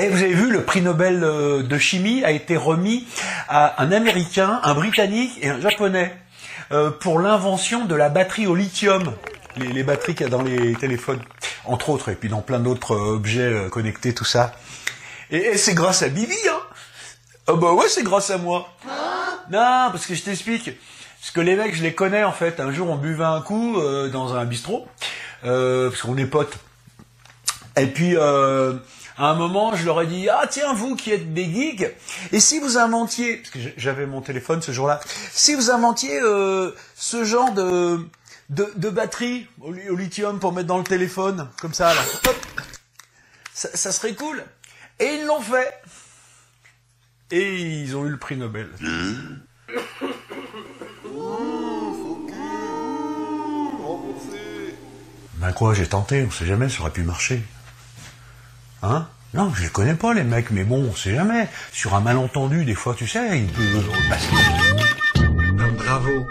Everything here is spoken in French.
Et vous avez vu, le prix Nobel euh, de chimie a été remis à un Américain, un Britannique et un Japonais euh, pour l'invention de la batterie au lithium. Les, les batteries qu'il y a dans les téléphones, entre autres, et puis dans plein d'autres euh, objets connectés, tout ça. Et, et c'est grâce à Bibi, hein Ah bah ouais, c'est grâce à moi. Non, parce que je t'explique. Parce que les mecs, je les connais en fait. Un jour, on buvait un coup euh, dans un bistrot, euh, parce qu'on est potes. Et puis, euh, à un moment, je leur ai dit, ah tiens, vous qui êtes des geeks, et si vous inventiez, parce que j'avais mon téléphone ce jour-là, si vous inventiez euh, ce genre de, de, de batterie au, li- au lithium pour mettre dans le téléphone, comme ça, là, hop, ça, ça serait cool. Et ils l'ont fait. Et ils ont eu le prix Nobel. Ben quoi, j'ai tenté, on sait jamais, ça aurait pu marcher. Hein? Non, je les connais pas les mecs, mais bon, on sait jamais. Sur un malentendu, des fois, tu sais, il peut passer. Bravo.